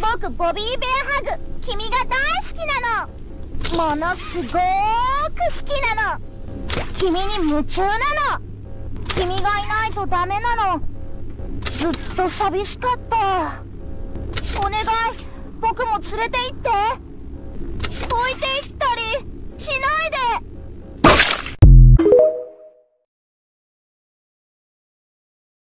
僕ボビーベアハグ。君が大好きなの。ものすごーく好きなの。君に夢中なの。君がいないとダメなの。ずっと寂しかった。お願い。僕も連れて行って。て行って